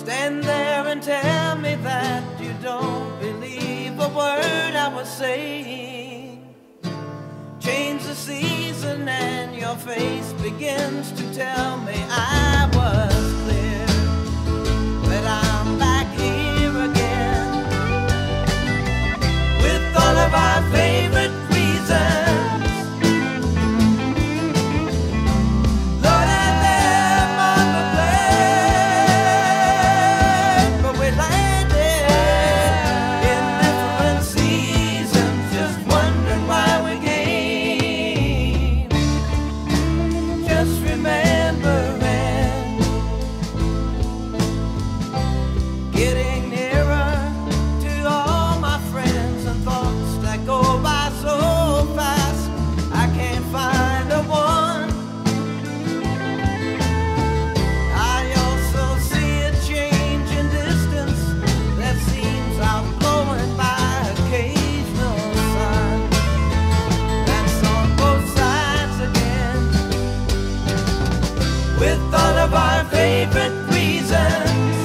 stand there and tell me that you don't believe a word I was saying. Change the season and your face begins to tell me I. with all of our favorite reasons.